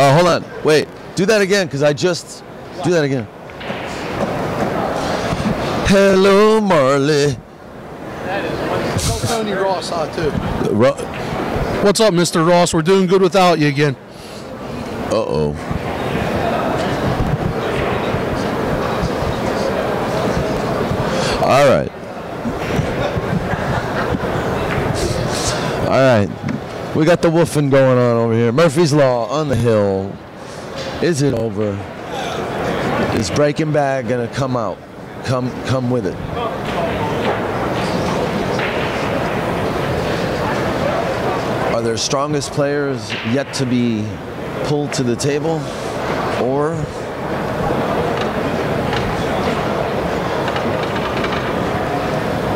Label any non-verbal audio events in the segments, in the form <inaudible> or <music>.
Oh, hold on. Wait. Do that again, because I just. Do that again. Hello, Marley. That is Tony Ross saw too. Ro- What's up, Mr. Ross? We're doing good without you again. Uh oh. All right. All right. We got the woofing going on over here. Murphy's Law on the hill. Is it over? Is Breaking Bad gonna come out? Come, come with it. Are their strongest players yet to be pulled to the table? Or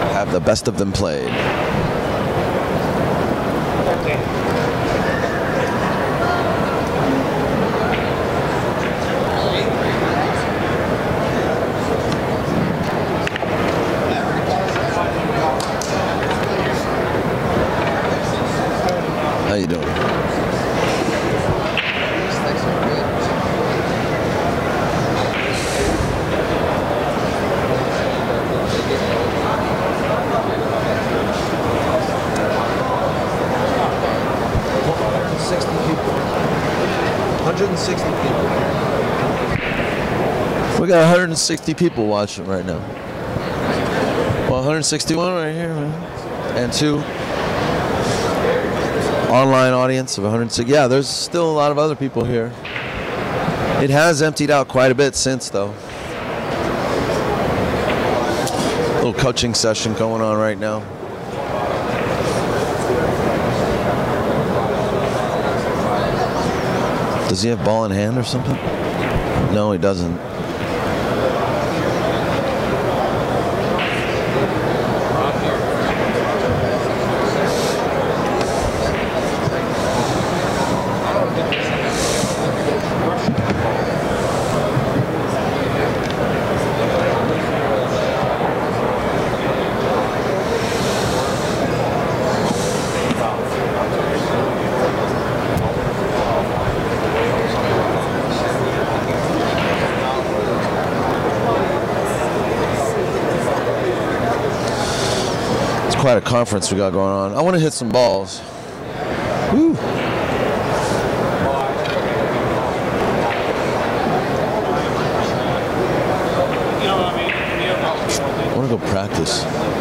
have the best of them played? How you doing? people. 160 people. We got 160 people watching right now. Well, 161 right here, man. And two online audience of 160. Yeah, there's still a lot of other people here. It has emptied out quite a bit since, though. Little coaching session going on right now. Does he have ball in hand or something? No, he doesn't. It's quite a conference we got going on. I want to hit some balls. Woo. I want to go practice.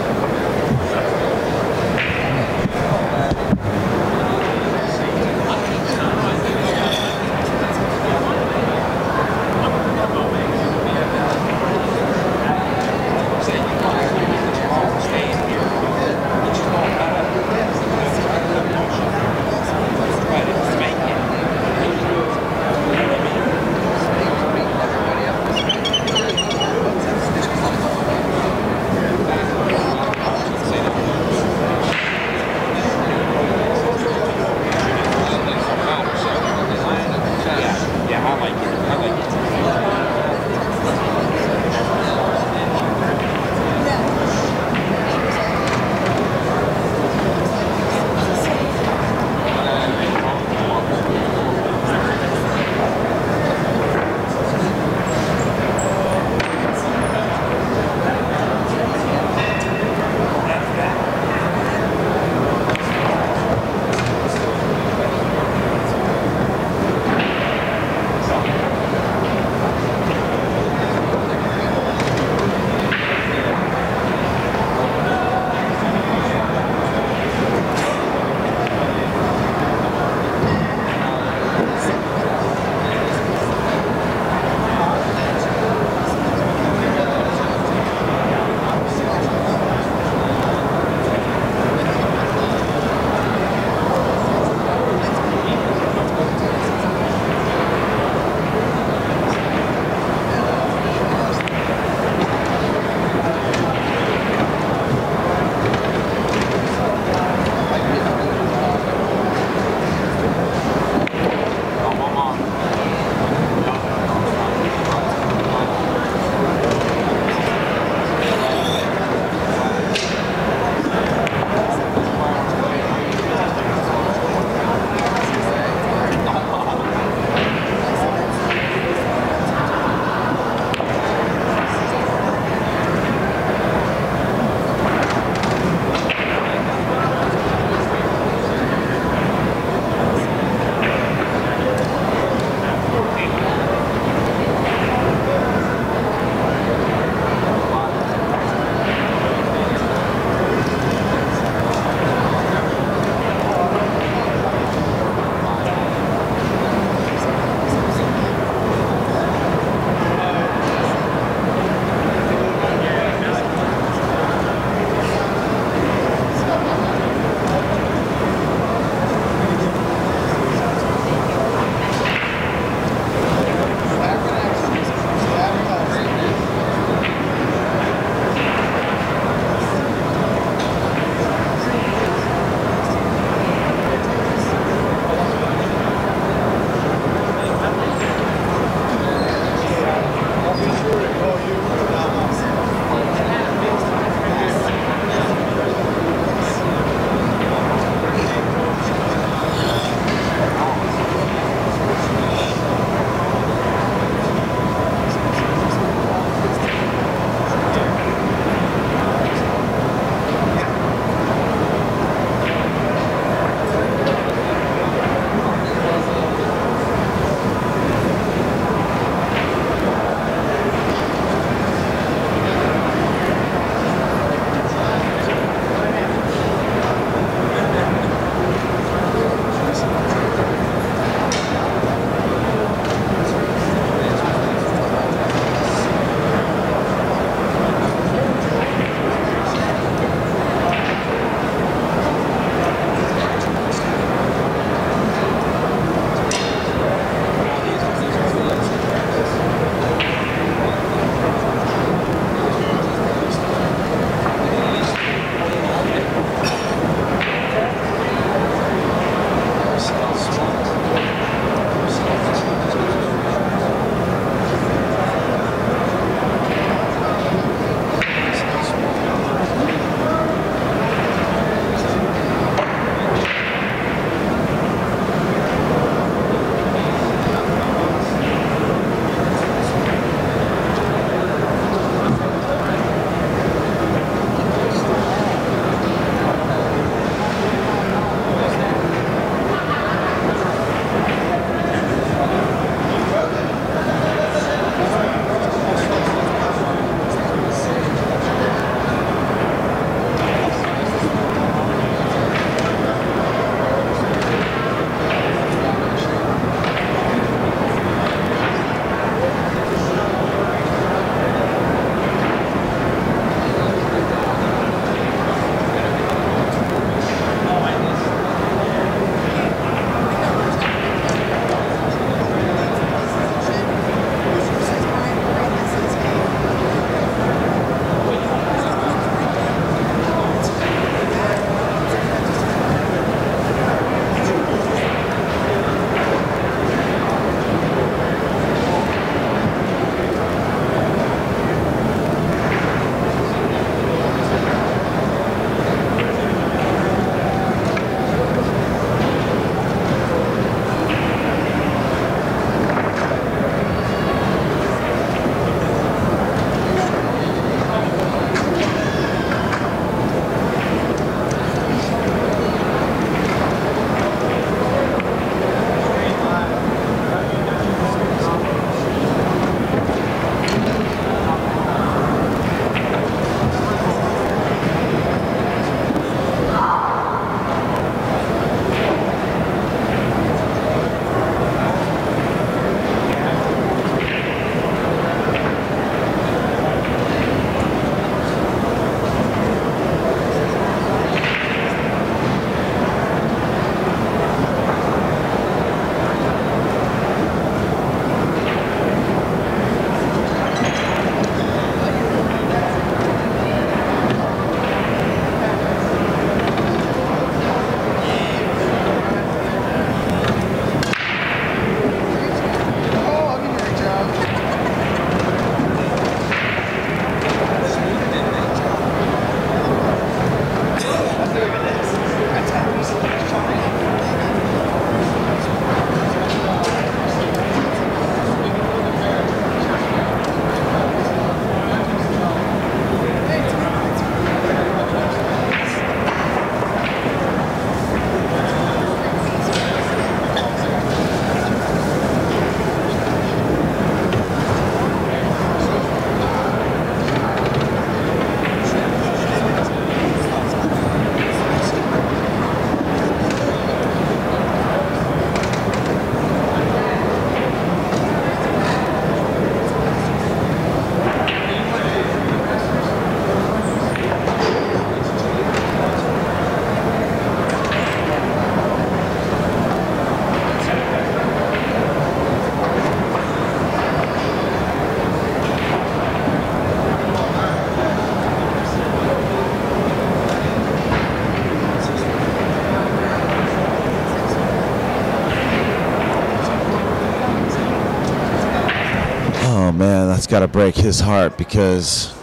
Man, that's got to break his heart because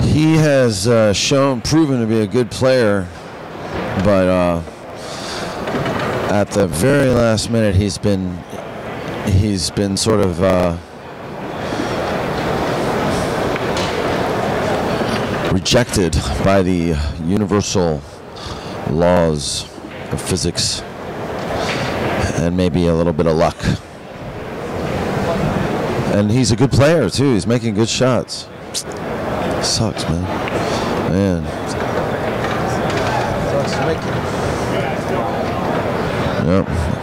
he has uh, shown, proven to be a good player, but uh, at the very last minute, he's been he's been sort of. Uh, rejected by the universal laws of physics and maybe a little bit of luck. And he's a good player too. He's making good shots. Sucks, man. Man. Sucks to make it. Yep.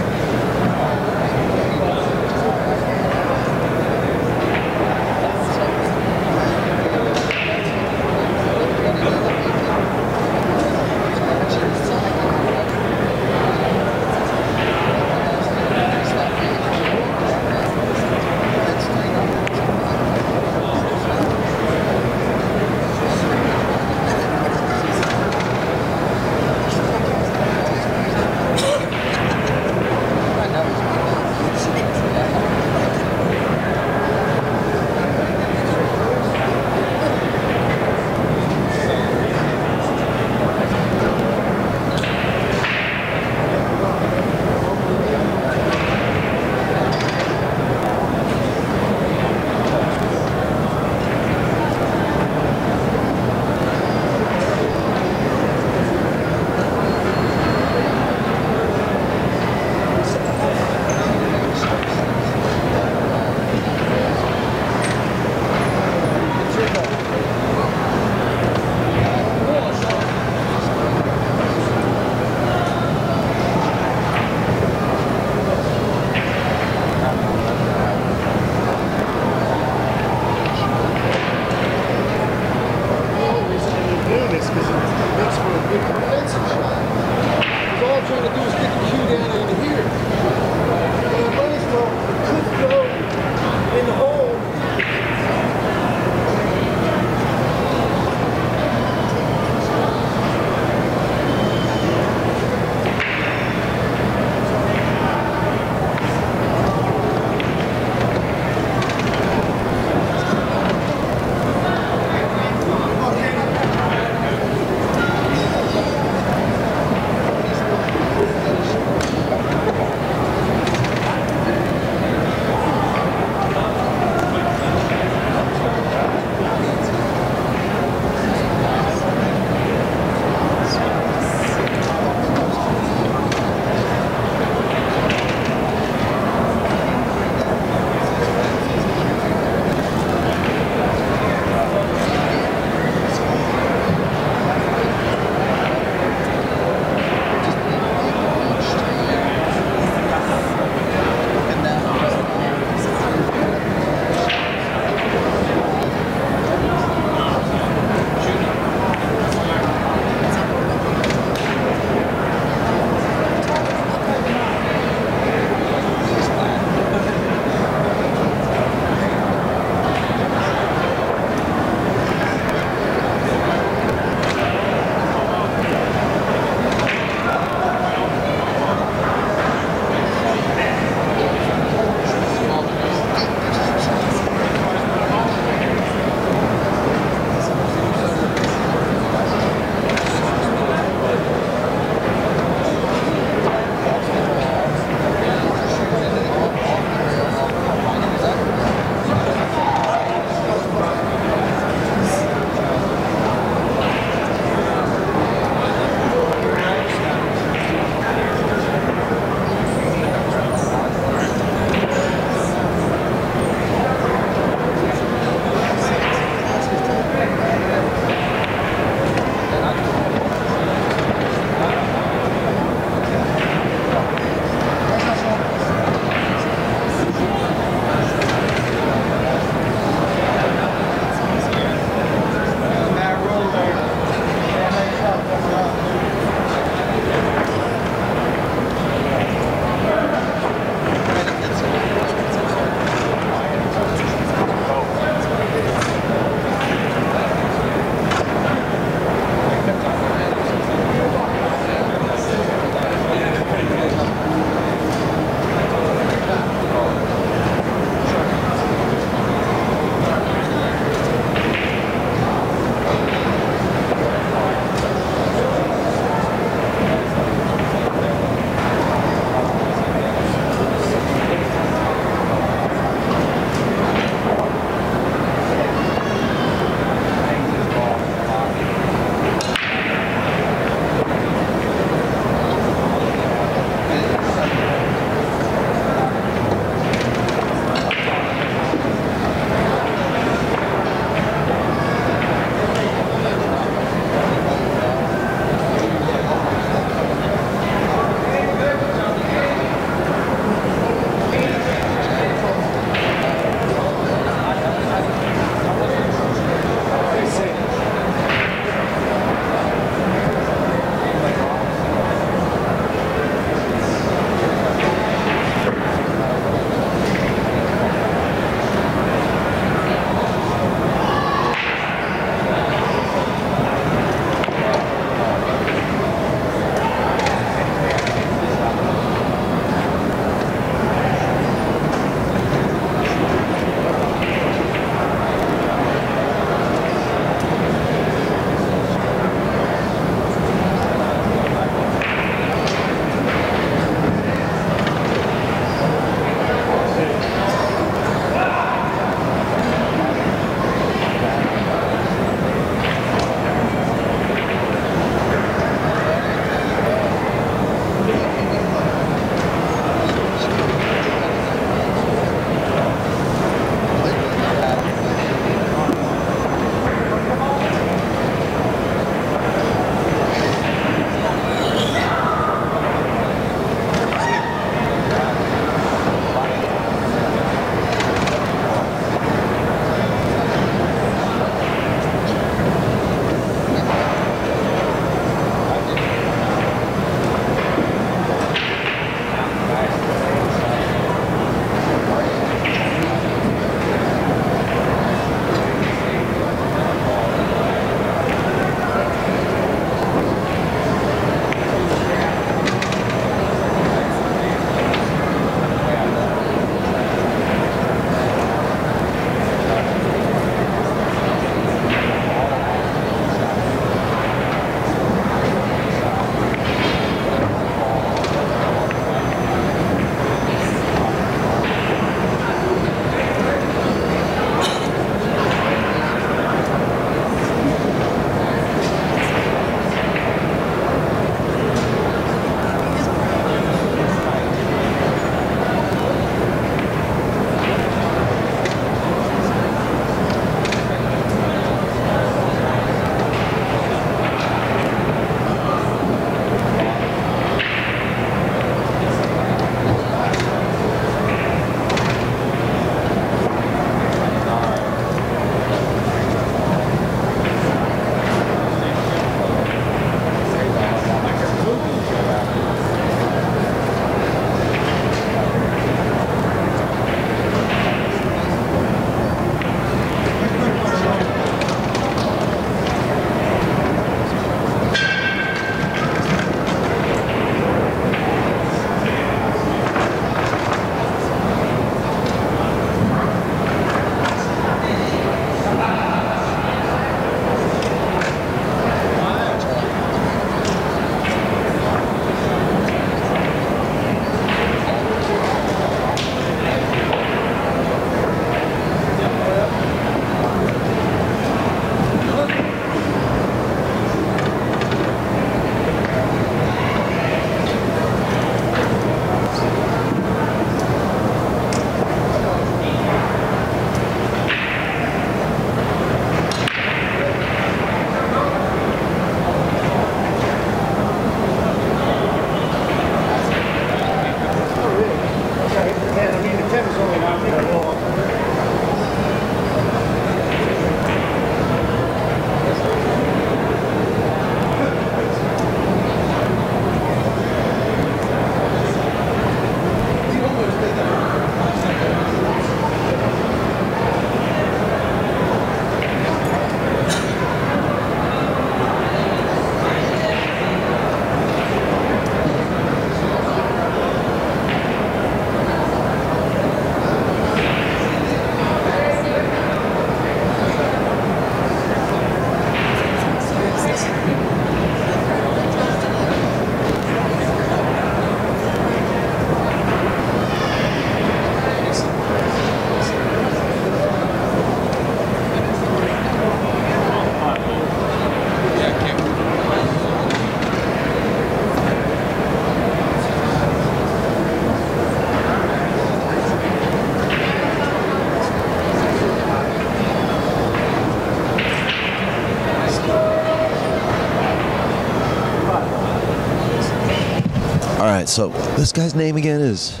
Right, so this guy's name again is.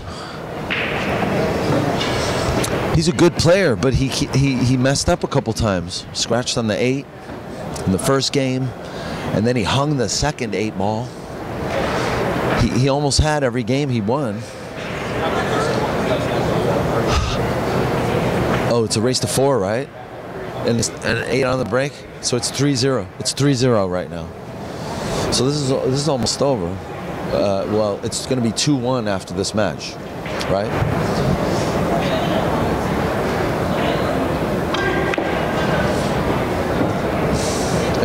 He's a good player, but he he he messed up a couple times. Scratched on the eight in the first game, and then he hung the second eight ball. He he almost had every game he won. <sighs> Oh, it's a race to four, right? And it's an eight on the break, so it's 3-0. It's 3-0 right now. So this is this is almost over. Uh, well, it's going to be 2-1 after this match, right?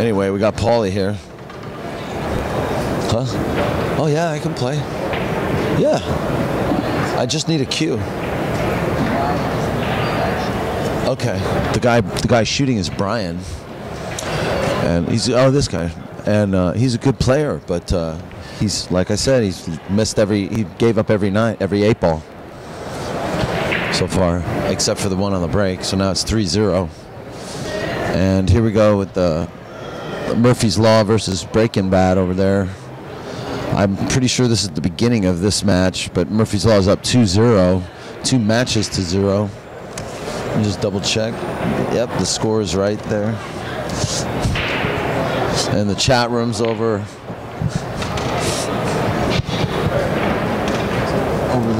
Anyway, we got Paulie here. Huh? Oh yeah, I can play. Yeah. I just need a cue. Okay. The guy the guy shooting is Brian. And he's oh this guy. And uh, he's a good player, but uh, he's like I said, he's missed every he gave up every night, every eight ball so far, except for the one on the break. So now it's 3-0. And here we go with the Murphy's Law versus Breaking Bad over there. I'm pretty sure this is the beginning of this match, but Murphy's Law is up 2-0, two matches to zero. Let me just double check. Yep, the score is right there. And the chat room's over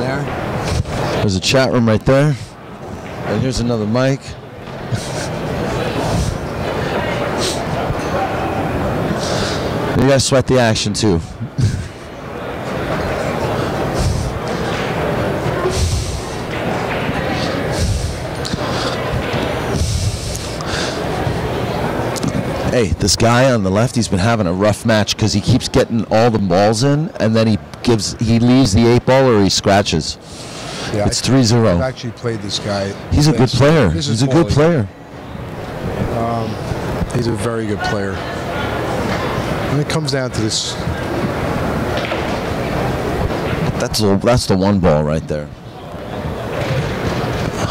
there. There's a chat room right there. And here's another mic. You gotta sweat the action too. hey, this guy on the left, he's been having a rough match because he keeps getting all the balls in, and then he gives he leaves the eight ball or he scratches. Yeah, It's I- 3-0. I've actually played this guy. He's a good player. this He's a good player. Um, he's a very good player. When it comes down to this, That's the, that's the one ball right there.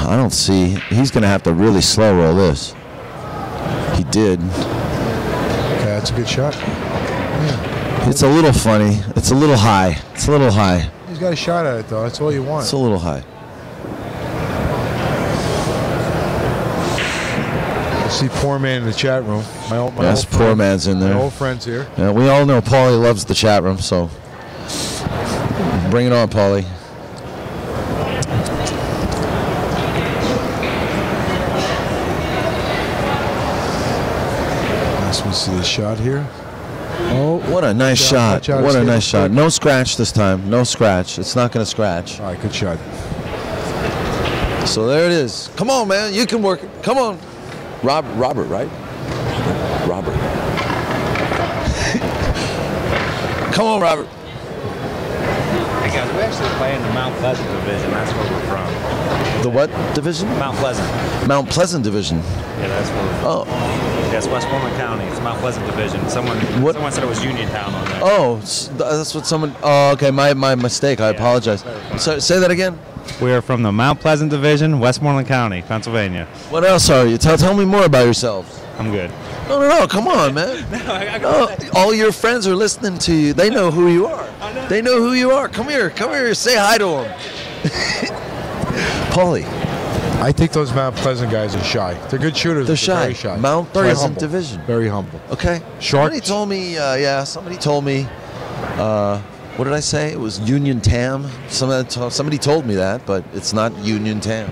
I don't see. He's gonna have to really slow roll this. He did. okay, that's a good shot. It's a little funny. It's a little high. It's a little high. He's got a shot at it though. That's all you want. It's a little high. I see poor man in the chat room. My old, my Yes, old poor friend- man's in My there. old friends here. Yeah, we all know Paulie loves the chat room, so bring it on, Paulie. Let me see the shot here. What a nice Shot, shot. What a nice shot. quick. No scratch this time. No scratch. It's not going to scratch. all right, good shot. So there it is. Come on, man. You can work it. Come on. Rob, Robert, right? Robert. <laughs> Come on, Robert. Hey guys, we actually play in the Mount Pleasant division. That's where we're from. The what division? Mount Pleasant. Mount Pleasant division. Yeah, that's where we're from. Oh, Yes, Westmoreland County. It's Mount Pleasant division. Someone What- someone said it was Uniontown on there. oh, that's what someone. Oh, okay. My my mistake. I apologize. So say that again. We are from the Mount Pleasant division, Westmoreland County, Pennsylvania. What else are you? Tell tell me more about yourselves. I'm good. No, no, no. Come on, man. <laughs> No, all your friends are listening to you. They know who you are. Know. They know who you are. Come here. Come here. Say hi to them. <laughs> Paulie, I think those Mount Pleasant guys are shy. They're good shooters. They're shy. Very shy. Mount Very Pleasant humble. Division. Very humble. okay. Shark- Somebody told me. Uh, yeah. Somebody told me. Uh, what did I say? It was Union Tam. Somebody, to- somebody told me that, but it's not Union Tam.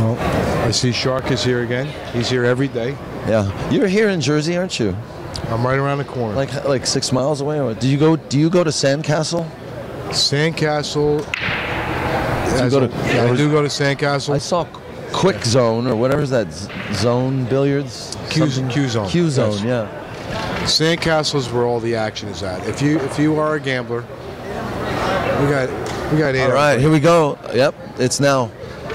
Well, I see Shark is here again. He's here every day. Yeah. You're here in Jersey, aren't you? I'm right around the corner. Like like six miles away. Or do you go? Do you go to Sandcastle? Sandcastle. As go to- yeah, I do go to Sandcastle. I saw Quick Zone or whatever is that zone billiards? Q- Q Zone, Q Zone, yes. yeah. Sandcastle's where all the action is at. If you if you are a gambler, we got we got eight. All right, here we go. Yep, it's now,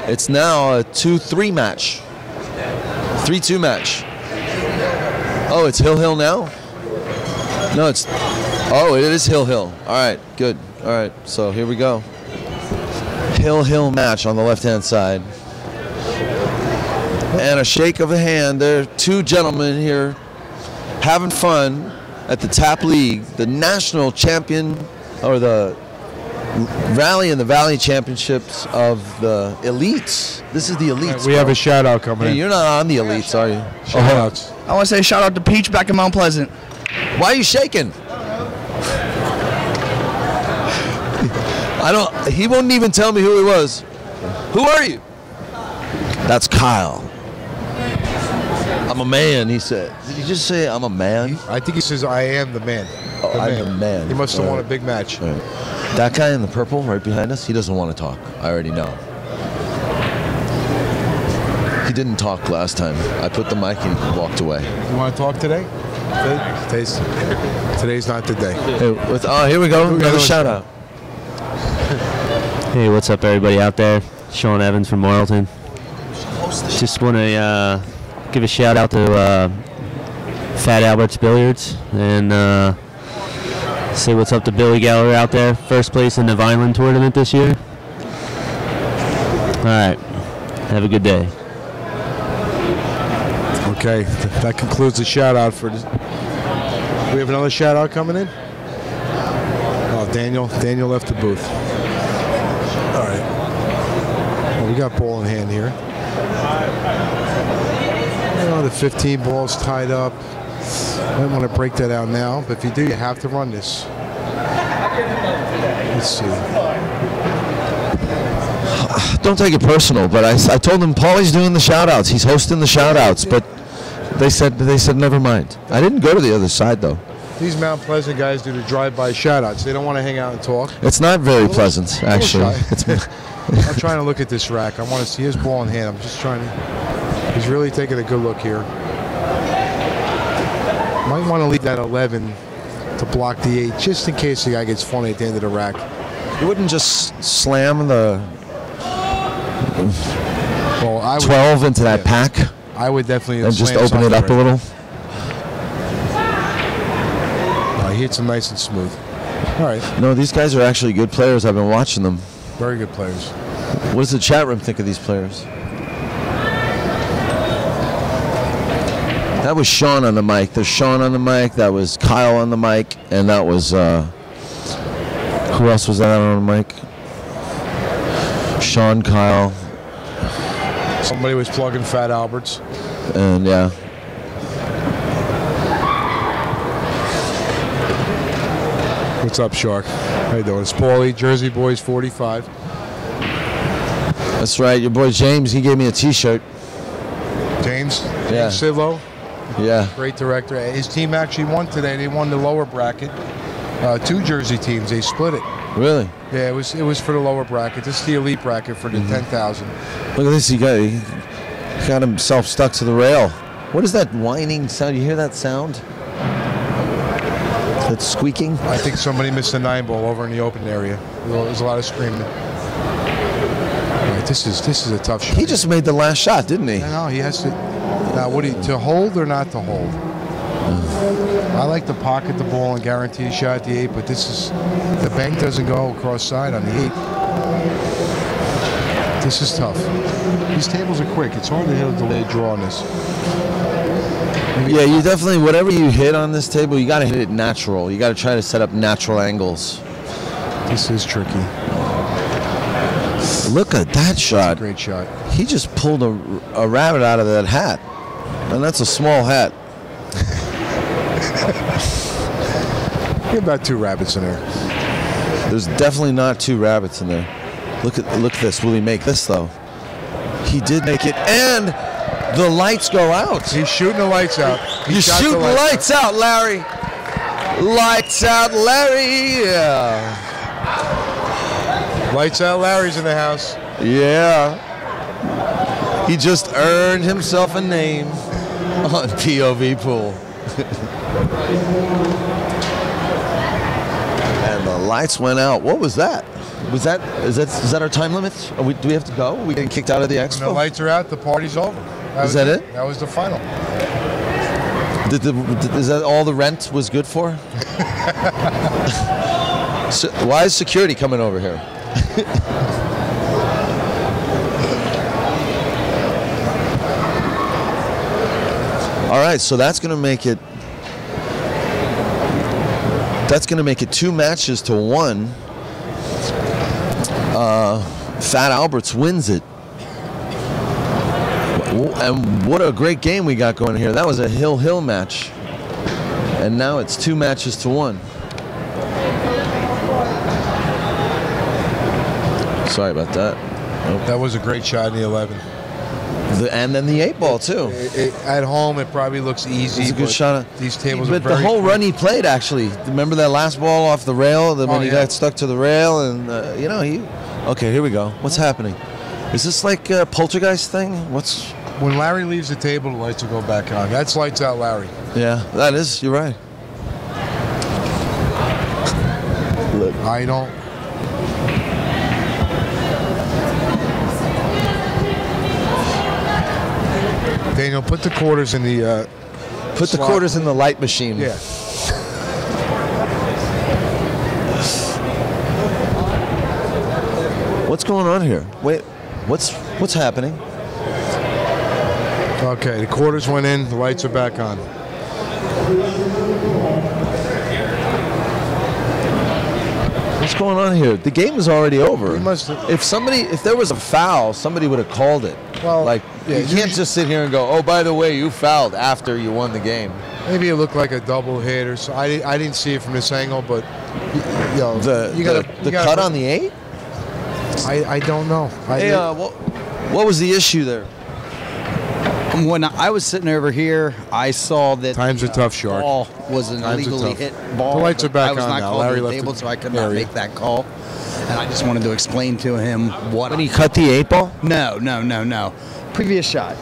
it's now a two-three match, three-two match. Oh, it's Hill Hill now. No, it's. Oh, it is Hill Hill. All right, good. All right, so here we go. Hill Hill match on the left-hand side. And a shake of a hand. There are two gentlemen here having fun at the TAP League, the national champion or the Rally in the Valley championships of the elites. This is the elites. we have a shout out coming Hey, in. you're not on the elites, are you? Shout outs. I want to say shout out to Peach back in Mount Pleasant. Why are you shaking? I don't. He won't even tell me who he was. Who are you? That's Kyle. I'm a man, he said. Did he just say I'm a man? I think he says, I am the man. Oh, I'm the man. He must have All won a big match. Right. That guy in the purple right behind us, he doesn't want to talk. I already know. He didn't talk last time. I put the mic and he walked away. You want to talk today? Today's, today's not the day. Hey, with, oh, here we go. Another another shout out. Hey, what's up, everybody out there? Sean Evans from Marlton. Just want to uh, give a shout out to uh, Fat Albert's Billiards and uh, say what's up to Billy Geller out there. First place in the Vineland tournament this year. All right. Have a good day. Okay, that concludes the shout out for. We have another shout out coming in. Oh, Daniel. Daniel left the booth. All right. Well, we got ball in hand here. You know, the 15 balls tied up. Might want to break that out now, but if you do, you have to run this. Let's see. <sighs> Don't take it personal, but I told him Paulie's doing the shout outs. He's hosting the shout outs, but they said they said never mind. I didn't go to the other side though. These Mount Pleasant guys do the drive-by shout-outs. They don't want to hang out and talk. It's not very pleasant, actually. It's <laughs> <laughs> I'm trying to look at this rack. I want to see his ball in hand. I'm just trying to. He's really taking a good look here. Might want to leave that 11 to block the 8 just in case the guy gets funny at the end of the rack. you wouldn't just slam the Well, I would, 12 into that yeah. pack I would definitely and just open it up a little. No, he hits him nice and smooth. All right, No, these guys are actually good players. I've been watching them. Very good players. What does the chat room think of these players? That was Sean on the mic. There's Sean on the mic. That was Kyle on the mic, and that was uh, who else was that on the mic? Sean, Kyle, Somebody was plugging Fat Alberts. and yeah. What's up, Shark? How you doing? It's Paulie, Jersey Boys 45. That's right. Your boy James, he gave me a T-shirt. James, James Yeah. Sidlow. Yeah. Great director. His team actually won today. They won the lower bracket. Uh, two Jersey teams. They split it. Really? Yeah, it was it was for the lower bracket. This is the elite bracket for the Mm-hmm. ten thousand. Look at this. He got he got himself stuck to the rail. What is that whining sound? You hear that sound? That squeaking? I think somebody missed a nine ball over in the open area. There's a lot of screaming. Right, this is this is a tough shot. He just made the last shot, didn't he? No, he has to. Now, what do you, to hold or not to hold? Mm. I like to pocket the ball and guarantee a shot at the eight, but this is the bank doesn't go across side on the eight. This is tough. These tables are quick. It's hard to hit a delayed draw on this. Yeah, you definitely whatever you hit on this table, you got to hit it natural. You got to try to set up natural angles. This is tricky. Look at that shot. Great shot. He just pulled a, a rabbit out of that hat, and that's a small hat. <laughs> About two rabbits in there. There's definitely not two rabbits in there. Look at look at this. Will he make this though? He did make it, and the lights go out. He's shooting the lights out. He You're the shooting lights out, Larry. Lights out, Larry. Yeah. Lights out. Larry's in the house. Yeah. He just earned himself a name on POV Pool. <laughs> and the lights went out. What was that? Was that is that is that our time limit? Are we, do we have to go? we getting kicked out of the When the lights are out, the party's over. Is was that it? That was the final. Did the, did- is that all the rent was good for? <laughs> so, why is security coming over here? <laughs> all right, so that's going to make it That's going to make it two matches to one. Uh, Fat Alberts wins it. And what a great game we got going here. That was a Hill Hill match. And now it's two matches to one. Sorry about that. That was a great shot in the 11. The, and then the eight ball too. It- it- at home, it probably looks easy. It's a good shot. These tables but are very the whole quick. run he played actually. Remember that last ball off the rail? The, when Oh, he yeah. got stuck to the rail, and uh, you know he. Okay, here we go. What's happening? Is this like a poltergeist thing? What's? When Larry leaves the table, the lights will go back on. That's lights out, Larry. Yeah, that is. You're right. Look, I don't. Daniel, put the quarters in the. Uh, put the quarters in the light machine. Yeah. What's going on here? Wait, what's what's happening? Okay, the quarters went in. The lights are back on. What's going on here? The game is already over. If somebody, if there was a foul, somebody would have called it. Well, like yeah, you can't just sit here and go, "Oh, by the way, you fouled after you won the game." Maybe it looked like a double hit or so. I, I didn't see it from this angle, but you know, The you the, gotta, the gotta- cut on the eight. I, I don't know. I, Hey, uh, what what was the issue there? When I was sitting over here, I saw that Times the, are tough, Shark. Ball was an Times illegally hit ball. The lights are but back I was on not now. called Larry to the left table, so I could not area. make that call. And I just wanted to explain to him what. When he cut the eight ball? No, no, no, no. Previous shot.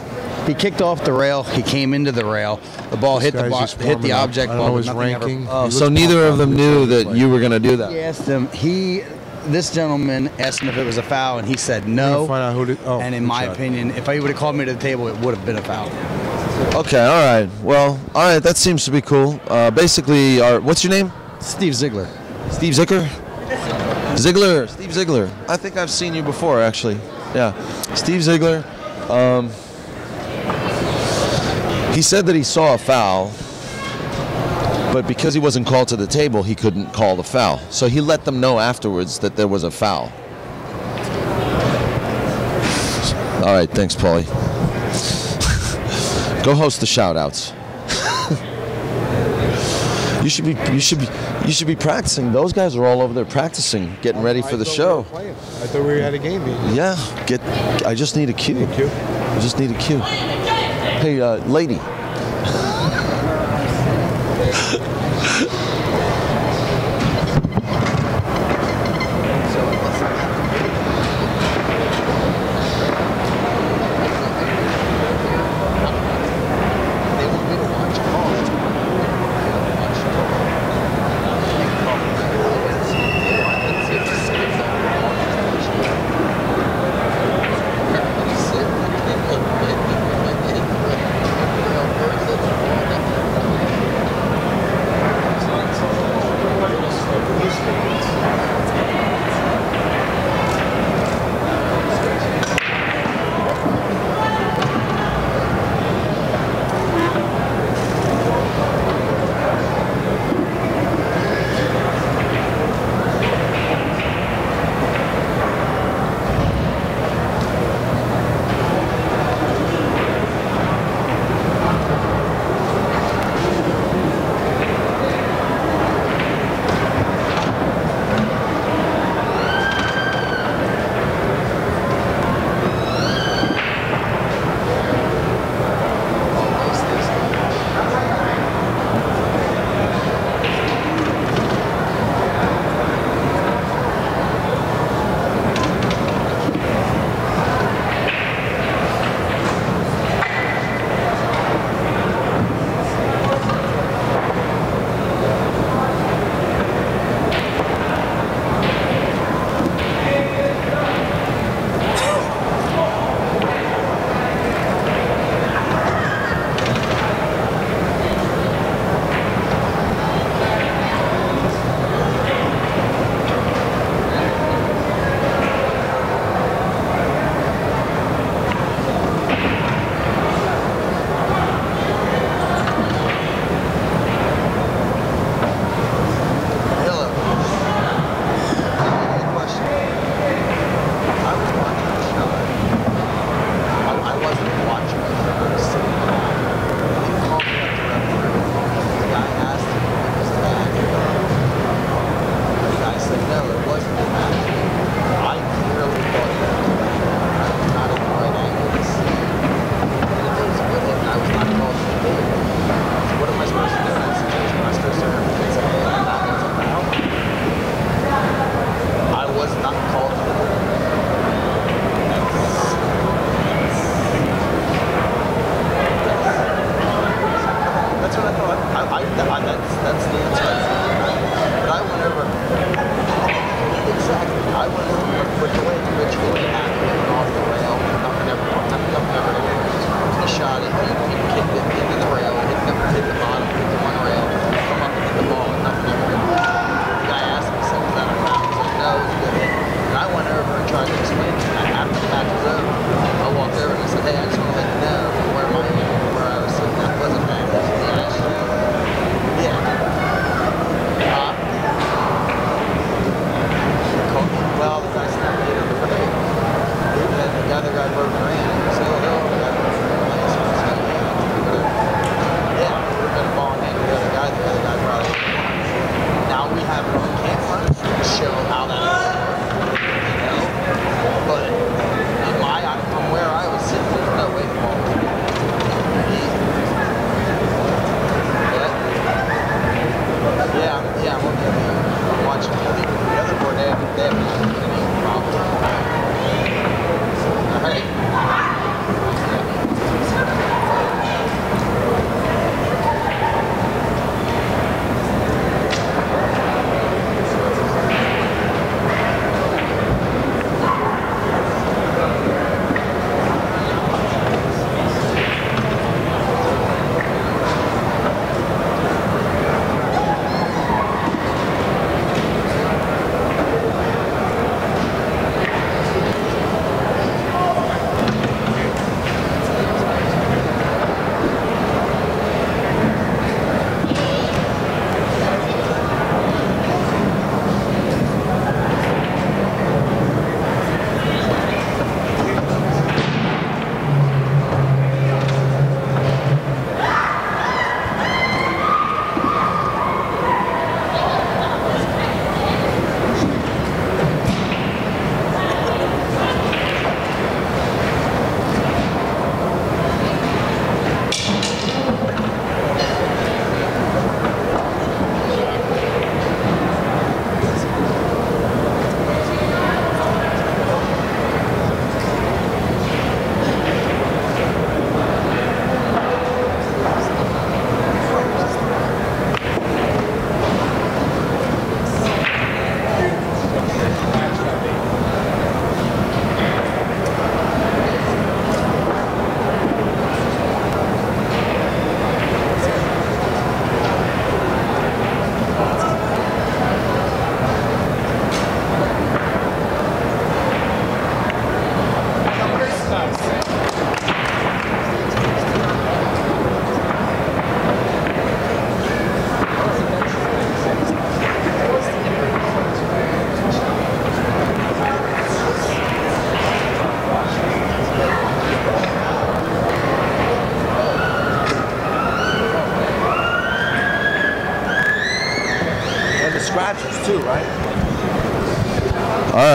He kicked off the rail. He came into the rail. The ball hit the guy's hit the warming up. object I don't ball. know his nothing ever- ranking. Oh, so neither of them knew that you were going to do that. He asked him. He, this gentleman asked him if it was a foul, and he said no. find out who did. Oh, and in good my shot. opinion, if he would have called me to the table, it would have been a foul. Okay, all right. Well, all right. That seems to be cool. Uh, basically, our, what's your name? Steve Ziegler. Steve Ziegler. Ziegler. Steve Ziegler. I think I've seen you before, actually. Yeah, Steve Ziegler. Um, he said that he saw a foul, but because he wasn't called to the table, he couldn't call the foul. So he let them know afterwards that there was a foul. All right, thanks, Paulie. <laughs> Go host the shout-outs. <laughs> you should be you should be you should be practicing. Those guys are all over there practicing, getting ready for the we show. were. I thought we had a game. meeting. Yeah, get. I just need a cue. Cue. I just need a cue. Hey, uh, lady.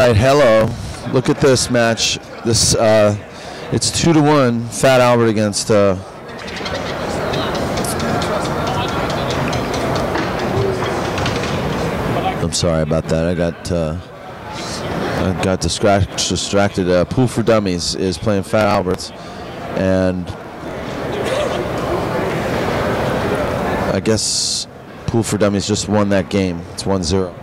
right, hello. Look at this match. This uh, it's two to one. Fat Albert against uh, I'm sorry about that. I got uh, I got distracted. Uh, Pool for Dummies is playing Fat Alberts, and I guess Pool for Dummies just won that game. It's one zero.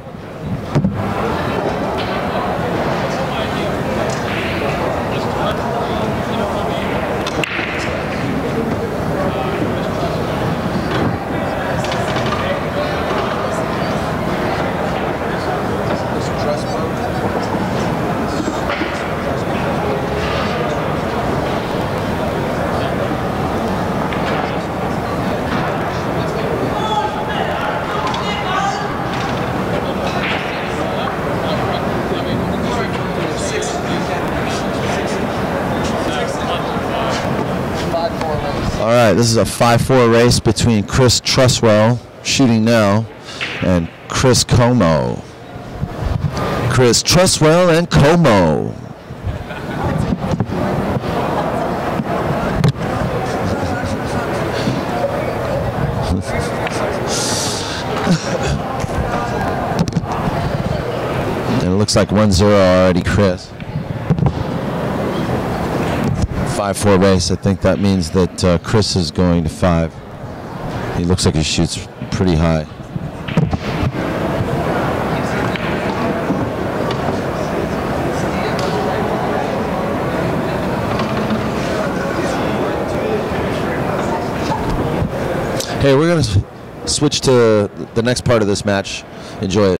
this is a 5-4 race between Chris Truswell, shooting now, and Chris Como. Chris Truswell and Como. <laughs> it looks like 1-0 already, Chris. five-four race, I think that means that uh, Chris is going to five. He looks like he shoots pretty high. Hey, we're going to switch to the next part of this match. Enjoy it.